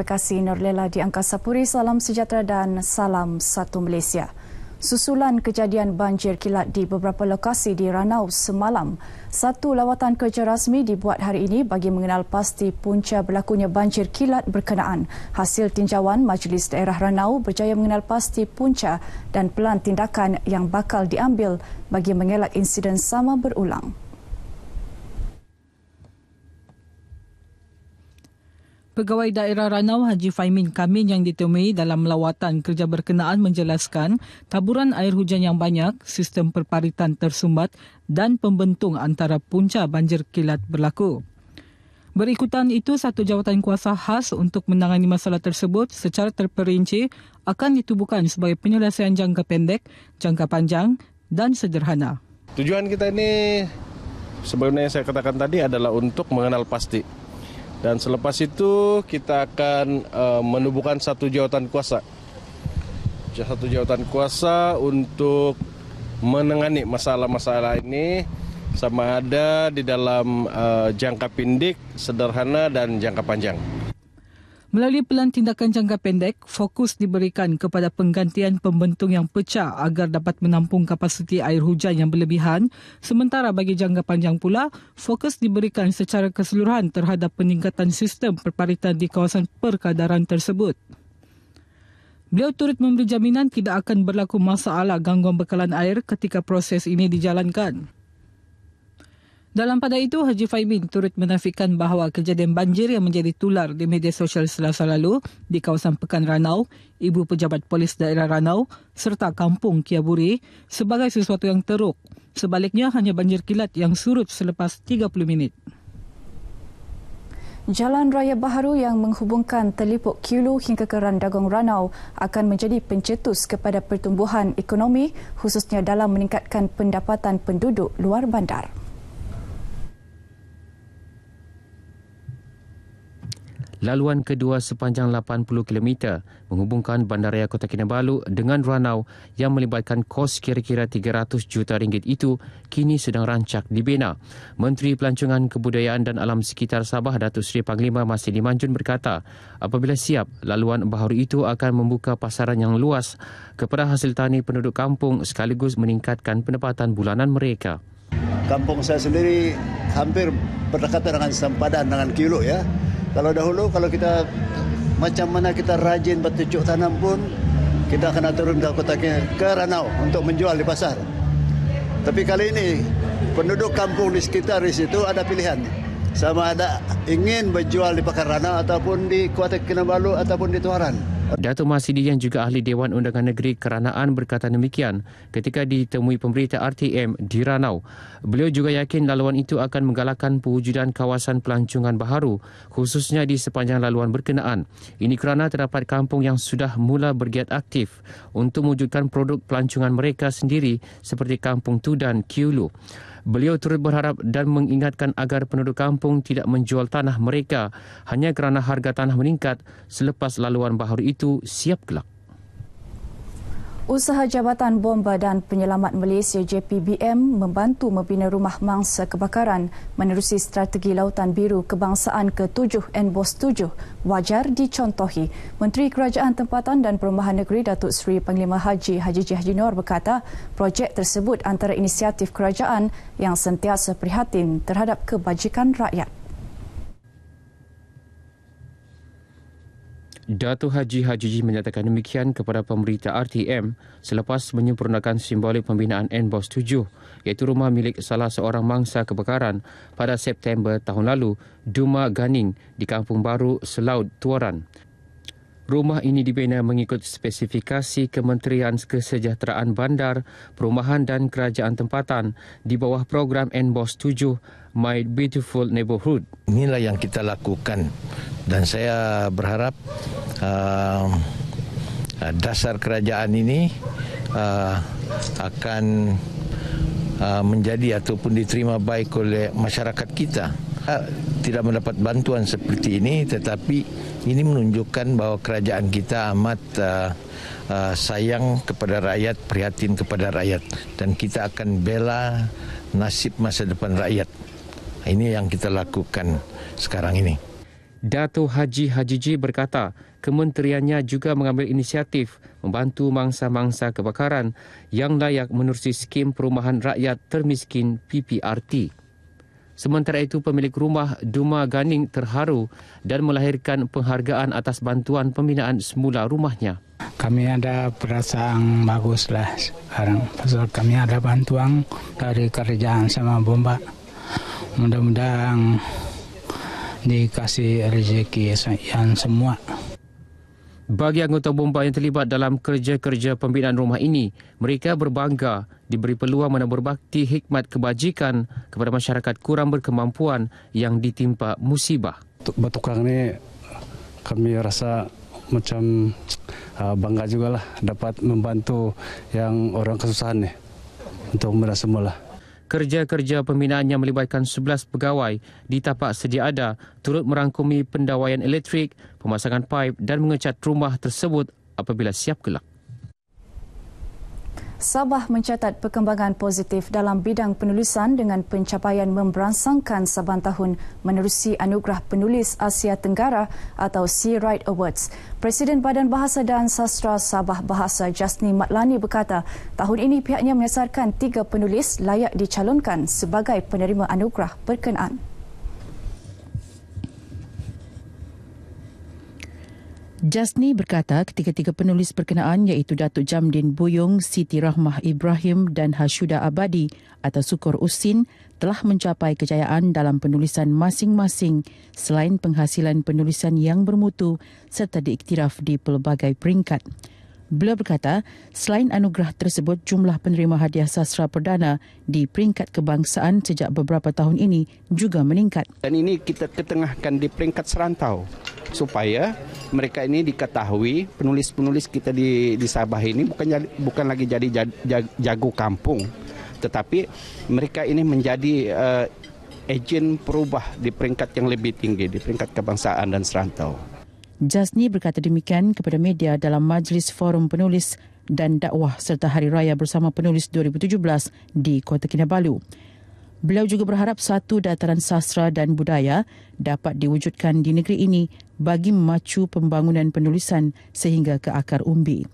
Terima kasih Nurlela di Angkasa Puri. Salam sejahtera dan salam satu Malaysia. Susulan kejadian banjir kilat di beberapa lokasi di Ranau semalam, satu lawatan kerja rasmi dibuat hari ini bagi mengenal pasti punca berlakunya banjir kilat berkenaan. Hasil tinjauan Majlis Daerah Ranau berjaya mengenal pasti punca dan pelan tindakan yang bakal diambil bagi mengelak insiden sama berulang. Pegawai Daerah Ranau Haji Faimin Kamin yang ditemui dalam lawatan kerja berkenaan menjelaskan taburan air hujan yang banyak, sistem perparitan tersumbat dan pembentung antara punca banjir kilat berlaku. Berikutan itu, satu jawatan kuasa khas untuk menangani masalah tersebut secara terperinci akan ditubuhkan sebagai penyelesaian jangka pendek, jangka panjang dan sederhana. Tujuan kita ini sebenarnya saya katakan tadi adalah untuk mengenal pasti dan selepas itu kita akan uh, menubuhkan satu jawatan kuasa. Satu jawatan kuasa untuk menangani masalah-masalah ini sama ada di dalam uh, jangka pendek, sederhana dan jangka panjang. Melalui pelan tindakan jangka pendek, fokus diberikan kepada penggantian pembentung yang pecah agar dapat menampung kapasiti air hujan yang berlebihan. Sementara bagi jangka panjang pula, fokus diberikan secara keseluruhan terhadap peningkatan sistem perparitan di kawasan perkadaran tersebut. Beliau turut memberi jaminan tidak akan berlaku masalah gangguan bekalan air ketika proses ini dijalankan. Dalam pada itu, Haji Faimin turut menafikan bahawa kejadian banjir yang menjadi tular di media sosial selasa lalu di kawasan Pekan Ranau, Ibu Pejabat Polis Daerah Ranau serta Kampung Kiaburi sebagai sesuatu yang teruk. Sebaliknya, hanya banjir kilat yang surut selepas 30 minit. Jalan raya baharu yang menghubungkan Telipuk Kiulu hingga ke Randagong Ranau akan menjadi pencetus kepada pertumbuhan ekonomi khususnya dalam meningkatkan pendapatan penduduk luar bandar. Laluan kedua sepanjang 80 km menghubungkan Bandaraya Kota Kinabalu dengan Ranau yang melibatkan kos kira-kira 300 juta ringgit itu kini sedang rancak dibina. Menteri Pelancongan Kebudayaan dan Alam Sekitar Sabah Datuk Seri Panglima Masih Limanjun berkata, apabila siap, laluan baharu itu akan membuka pasaran yang luas kepada hasil tani penduduk kampung sekaligus meningkatkan pendapatan bulanan mereka. Kampung saya sendiri hampir berdekatan dengan sempadan dengan kilo ya. Kalau dahulu kalau kita macam mana kita rajin bertucuk tanam pun kita akan turun ke kota ke Ranau untuk menjual di pasar. Tapi kali ini penduduk kampung di sekitar di situ ada pilihan. Sama ada ingin berjual di Pakar Ranau ataupun di Kota Kinabalu ataupun di Tuaran. Datuk Masidi yang juga ahli Dewan Undangan Negeri Keranaan berkata demikian ketika ditemui pemberita RTM di Ranau. Beliau juga yakin laluan itu akan menggalakkan pewujudan kawasan pelancongan baharu khususnya di sepanjang laluan berkenaan. Ini kerana terdapat kampung yang sudah mula bergiat aktif untuk mewujudkan produk pelancongan mereka sendiri seperti Kampung Tudan, Kiulu. Beliau turut berharap dan mengingatkan agar penduduk kampung tidak menjual tanah mereka hanya kerana harga tanah meningkat selepas laluan baharu itu siap kelak. Usaha Jabatan Bomba dan Penyelamat Malaysia JPBM membantu membina rumah mangsa kebakaran menerusi strategi Lautan Biru Kebangsaan ke-7 NBOS 7 wajar dicontohi. Menteri Kerajaan Tempatan dan Perumahan Negeri Datuk Seri Panglima Haji Haji Haji Nur berkata projek tersebut antara inisiatif kerajaan yang sentiasa prihatin terhadap kebajikan rakyat. Datuk Haji Haji menyatakan demikian kepada pemberita RTM selepas menyempurnakan simbolik pembinaan NBOS 7 iaitu rumah milik salah seorang mangsa kebakaran pada September tahun lalu Duma Ganing di Kampung Baru Selaut Tuaran. Rumah ini dibina mengikut spesifikasi Kementerian Kesejahteraan Bandar, Perumahan dan Kerajaan Tempatan di bawah program NBOS 7 My Beautiful Neighborhood. Inilah yang kita lakukan dan saya berharap uh, dasar kerajaan ini uh, akan uh, menjadi ataupun diterima baik oleh masyarakat kita. Uh, tidak mendapat bantuan seperti ini tetapi ini menunjukkan bahawa kerajaan kita amat uh, uh, sayang kepada rakyat, prihatin kepada rakyat dan kita akan bela nasib masa depan rakyat. Ini yang kita lakukan sekarang ini. Dato Haji Hajiji berkata, kementeriannya juga mengambil inisiatif membantu mangsa-mangsa kebakaran yang layak menerusi skim perumahan rakyat termiskin PPRT. Sementara itu, pemilik rumah Duma Ganing terharu dan melahirkan penghargaan atas bantuan pembinaan semula rumahnya. Kami ada perasaan bagus lah sekarang. Pasal kami ada bantuan dari kerajaan sama bomba. Mudah-mudahan dikasih rezeki yang semua. Bagi anggota bomba yang terlibat dalam kerja-kerja pembinaan rumah ini, mereka berbangga diberi peluang mana berbakti hikmat kebajikan kepada masyarakat kurang berkemampuan yang ditimpa musibah. Bertukang ini kami rasa macam uh, bangga juga lah dapat membantu yang orang kesusahan ni untuk mereka semua lah. Kerja-kerja pembinaan yang melibatkan 11 pegawai di tapak sedia ada turut merangkumi pendawaian elektrik, pemasangan paip dan mengecat rumah tersebut apabila siap kelak. Sabah mencatat perkembangan positif dalam bidang penulisan dengan pencapaian memberansangkan saban tahun menerusi Anugerah Penulis Asia Tenggara atau Sea Right Awards. Presiden Badan Bahasa dan Sastra Sabah Bahasa Jasni Matlani berkata, tahun ini pihaknya menyasarkan tiga penulis layak dicalonkan sebagai penerima anugerah berkenaan. Jasni berkata ketiga-tiga penulis berkenaan iaitu Datuk Jamdin Buyung, Siti Rahmah Ibrahim dan Hashuda Abadi atau Sukur Usin telah mencapai kejayaan dalam penulisan masing-masing selain penghasilan penulisan yang bermutu serta diiktiraf di pelbagai peringkat. Beliau berkata, selain anugerah tersebut, jumlah penerima hadiah sastra perdana di peringkat kebangsaan sejak beberapa tahun ini juga meningkat. Dan ini kita ketengahkan di peringkat serantau supaya mereka ini diketahui penulis-penulis kita di, di Sabah ini bukan bukan lagi jadi jago kampung, tetapi mereka ini menjadi uh, ejen perubah di peringkat yang lebih tinggi di peringkat kebangsaan dan serantau. Jasni berkata demikian kepada media dalam Majlis Forum Penulis dan Dakwah serta Hari Raya Bersama Penulis 2017 di Kota Kinabalu. Beliau juga berharap satu dataran sastra dan budaya dapat diwujudkan di negeri ini bagi memacu pembangunan penulisan sehingga ke akar umbi.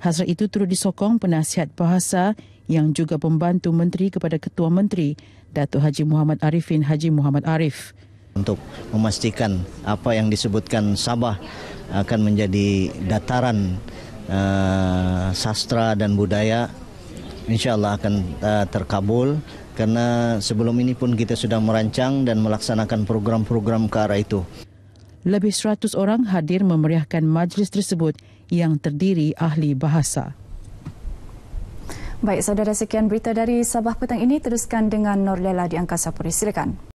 Hasrat itu turut disokong penasihat bahasa yang juga pembantu menteri kepada Ketua Menteri Datuk Haji Muhammad Arifin Haji Muhammad Arif untuk memastikan apa yang disebutkan Sabah akan menjadi dataran uh, sastra dan budaya insyaallah akan uh, terkabul karena sebelum ini pun kita sudah merancang dan melaksanakan program-program ke arah itu. Lebih 100 orang hadir memeriahkan majlis tersebut yang terdiri ahli bahasa. Baik, saudara sekian berita dari Sabah petang ini. Teruskan dengan Norlela di Angkasa Puri. Silakan.